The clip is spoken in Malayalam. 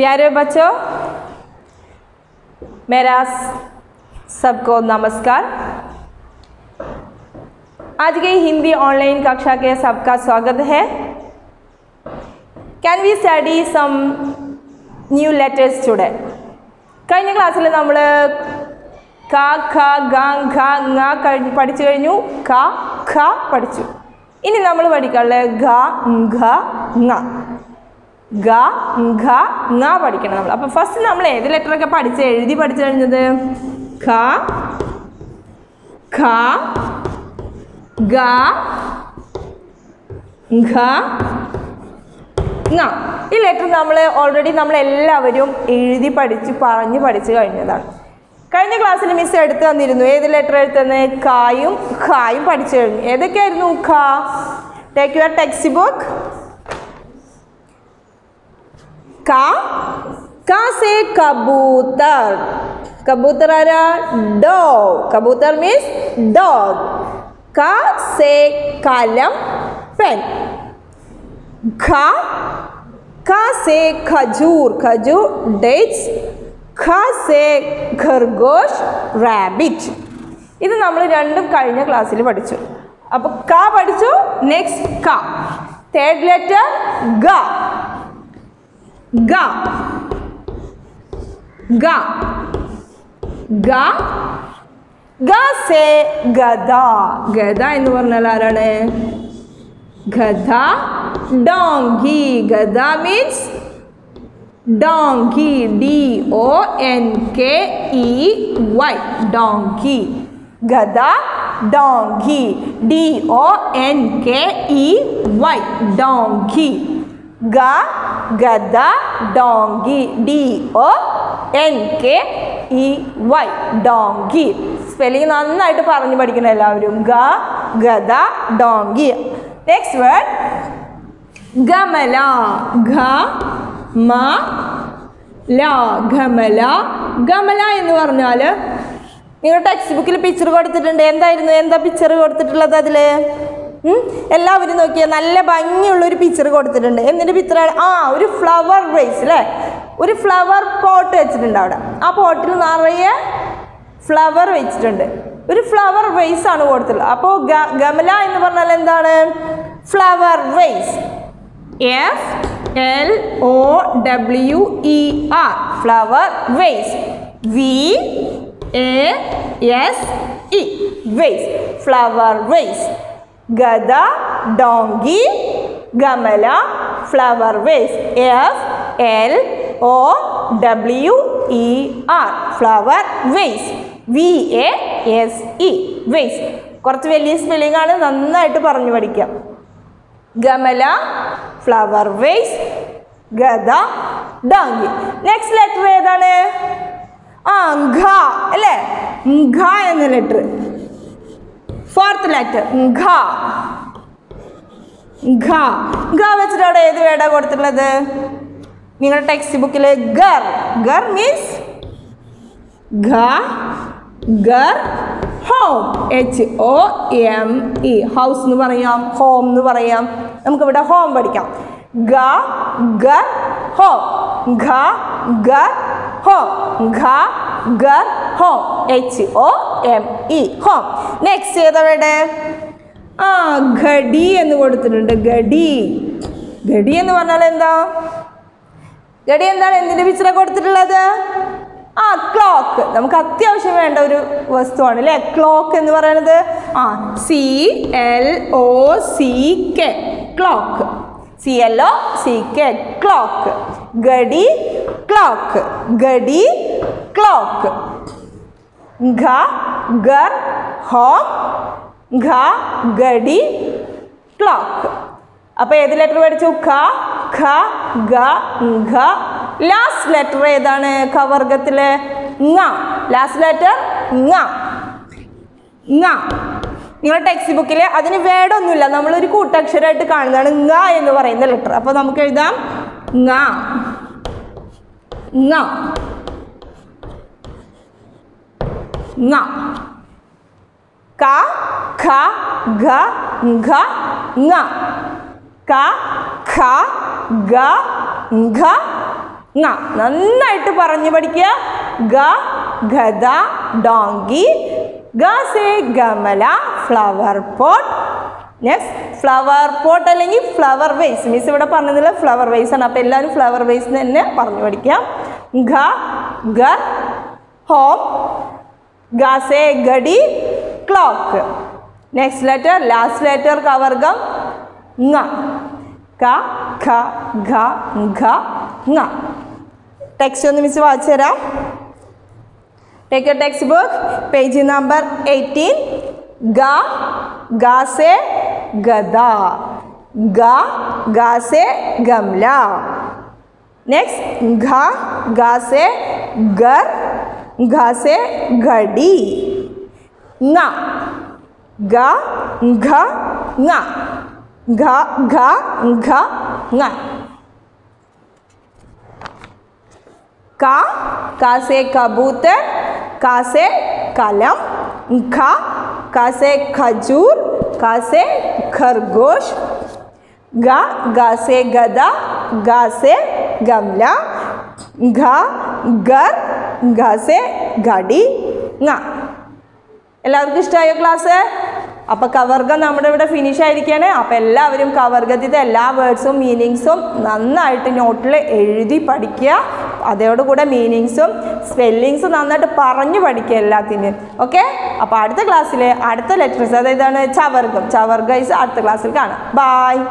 प्यारे बच्चों मेरा सबको नमस्कार आज की हिंदी ऑनलाइन कक्षा के सबका स्वागत है can we study some new letters today കഴിഞ്ഞ ക്ലാസ്സിൽ നമ്മൾ ക ഖ ഗ ഘ ങ കഴിഞ്ഞ് പഠിച്ചു കഴിഞ്ഞു ക ഖ പഠിച്ചു ഇനി നമ്മൾ പഠിക്കാനുള്ളത് ഗ ഘ ങ ഗ ഘ ങ പഠിക്കണം നമ്മൾ. അപ്പോൾ ഫസ്റ്റ് നമ്മൾ ഏത് ലെറ്ററൊക്കെ പഠിച്ച് എഴുതി പഠിച്ചു കഴിഞ്ഞത്? ഖ ഖ ഗ ഘ ങ. ഈ ലെറ്റർ നമ്മൾ ഓൾറെഡി നമ്മൾ എല്ലാവരും എഴുതി പഠിച്ച് പറഞ്ഞ് പഠിച്ചു കഴിഞ്ഞതാണ്. കഴിഞ്ഞ ക്ലാസ്സിൽ മിസ് എടുത്തു തന്നിരുന്നു. ഏത് ലെറ്റർ എടുത്തത് കായും ഖായും പഠിച്ചു കഴിഞ്ഞു. ഏതൊക്കെയായിരുന്നു? ഖ ടേക്ക് യുവർ ടെക്സ്റ്റ് ബുക്ക് का का से कबूतर कबूतर आ रहा डॉग कबूतर मीन्स डॉग का से कलम पेन खा का से खजूर खजूर डेट्स ഖ സേ ഖർഗോഷ് റാബിറ്റ് ഇത് നമ്മൾ രണ്ടും കഴിഞ്ഞ ക്ലാസ്സിൽ പഠിച്ചു അപ്പോൾ ക പഠിച്ചു നെക്സ്റ്റ് ക തേർഡ് ലെറ്റർ ഗ ഗ ഗ ഗ ഗ സേ ഗദ ഗദ എന്ന് പറഞ്ഞാൽ ആരാണ് ഗദ ഡോങ്കി ഗദ means donkey D O N K E Y donkey ഗദ donkey D O N K E Y donkey ഗ ഗദ donkey D O N K E Y donkey. Spelling നന്നായിട്ട് പറഞ്ഞു പഠിക്കണം എല്ലാവരും. ഗ ഗദ ഡോങ്കി. നെക്സ്റ്റ് വേർഡ് ഗമല ഘ മ ല ഗമല. ഗമല എന്ന് പറഞ്ഞാൽ നിങ്ങൾ ടെക്സ്റ്റ് ബുക്കിൽ പിക്ചർ കൊടുത്തിട്ടുണ്ട്. എന്തായിരുന്നു? എന്താ പിക്ചർ കൊടുത്തിട്ടുള്ളത് അതിൽ എല്ലാവരും നോക്കിയാൽ നല്ല ഭംഗിയുള്ളൊരു പിക്ചർ കൊടുത്തിട്ടുണ്ട്. എന്നിട്ട് പിക്ചർ ആ ഒരു ഫ്ലവർ വേസ് അല്ലേ ഒരു ഫ്ലവർ പോട്ട് വെച്ചിട്ടുണ്ട് അവിടെ. ആ പോട്ടിൽ നിറയെ ഫ്ലവർ വെച്ചിട്ടുണ്ട്. ഒരു ഫ്ലവർ വേസ് ആണ് കൊടുത്തിട്ടുള്ളത്. അപ്പോൾ ഗമല എന്ന് പറഞ്ഞാൽ എന്താണ്? Flower vase F L O W E R flower vase V A S E vase flower vase Gadha donkey ഗമല flower vase F L O W E R flower vase V A S E vase. കുറച്ച് വലിയ സ്പെല്ലിംഗ് ആണ് നന്നായിട്ട് പറഞ്ഞു പഠിക്കാം. ഗമല ഫ്ലവർ വേസ് ഗദ ഡാങ്കി. നെക്സ്റ്റ് ലെറ്റർ ഏതാണ്? ആ ഘ അല്ലേ? ഘ എന്ന ലെറ്റർ ഫോർത്ത് ലെറ്റർ ഘ. ഘ. ഘ വെച്ചിട്ട് അവിടെ ഏത് വേടാ കൊടുത്തിട്ടുള്ളത്? നിങ്ങളുടെ ടെക്സ്റ്റ് ബുക്കിൽ ഗർ ഗർ മീൻസ് ഘ ഗർ home H O M E house എന്ന് പറയാം ഹോം എന്ന് പറയാം. നമുക്കിവിടെ ഹോം പഠിക്കാം. ഗ ഗർ ഹോം ഘ ഗ ഹോ ഘ ഗർ home H O M E home. Next ഏതവിടെ? ആ ഘടി എന്ന് കൊടുത്തിട്ടുണ്ട് ഘടി. ഘടി എന്ന് പറഞ്ഞാൽ എന്താ? ഘടി എന്താണ് എന്തിന്റെ പിക്ചറാണ് കൊടുത്തിട്ടുള്ളത്? ആ ക്ലോക്ക് നമുക്ക് അത്യാവശ്യം വേണ്ട ഒരു വസ്തുവാണ് അല്ലേ? ക്ലോക്ക് എന്ന് പറയുന്നത് ആ C L O C K clock C L O C K clock ഗഡി clock ഗഡി ക്ലോക്ക് ഘ ഗർ ഹോ ഘ ഗഡി ക്ലോക്ക് അപ്പോൾ ഏത് ലെറ്റർ പഠിച്ചു? ഖ ഖ ഗ ഘ ലാസ്റ്റ് ലെറ്റർ ഏതാണ്? ഖ വർഗത്തിലെ? ങ. ലാസ്റ്റ് ലെറ്റർ ങ. ങ. നിങ്ങളുടെ ടെക്സ്റ്റ് ബുക്കിൽ അതിന് വേടൊന്നുമില്ല. നമ്മളൊരു കൂട്ടക്ഷരമായിട്ട് കാണുന്നതാണ് ങ എന്ന് പറയുന്ന ലെറ്റർ അപ്പോൾ നമുക്ക് എഴുതാം. ങ. ങ. ങ. ക ഖ ഘ ങ. ക ഖ ങ. നന്നായിട്ട് പറഞ്ഞു പഠിക്കുക. ഗ ഗദ ഡോങ്കി. ഗ സേ ഗമല flower pot next flower pot അല്ലെങ്കിൽ ഫ്ലവർ വേസ് മിസ് ഇവിടെ പറഞ്ഞതില്ല ഫ്ലവർ വേസ് ആണ്. അപ്പോൾ എല്ലാവരും ഫ്ലവർ വേസ് തന്നെ പറഞ്ഞു പഠിക്കാം. ഘ ഗർ ഹോം ഗസേ ഗഡി clock. Next letter last letter കവർഗം ങ. ക ഖ ഘ ഘ ങ. ടെക്സ്റ്റ് ഒന്ന് മിസ് വായിച്ചു തരാം. Take a textbook page number 18. गा गा से गदा, गा गा से गमला। नेक्स्ट घा, गा से घर, घा से घड़ी। ना गा, घा ना घा घा घा ना का का से कबूतर, का से कलम, घा कासे खजूर, कासे खरगोश, गा गा से गदा गा से गमला, घा घर घा से गाड़ी ना ಎಲ್ಲರಿಗೂ आयो क्लास ಕ್ಲಾಸ್ അപ്പോൾ കവർഗം നമ്മുടെ ഇവിടെ ഫിനിഷ് ആയിരിക്കുകയാണ് അപ്പോൾ എല്ലാവരും കവർഗത്തിന്റെ എല്ലാ വേർഡ്സും മീനിങ്സും നന്നായിട്ട് നോട്ടിൽ എഴുതി പഠിക്കുക. അതോടുകൂടെ മീനിങ്സും സ്പെല്ലിങ്സും നന്നായിട്ട് പറഞ്ഞു പഠിക്കുക എല്ലാത്തിനും. ഓക്കെ അപ്പോൾ അടുത്ത ക്ലാസ്സിൽ അടുത്ത ലെറ്റേഴ്സ് അതായത് ചവർഗം. ചവർഗ ഇസ് അടുത്ത ക്ലാസ്സിൽ കാണാം. ബായ്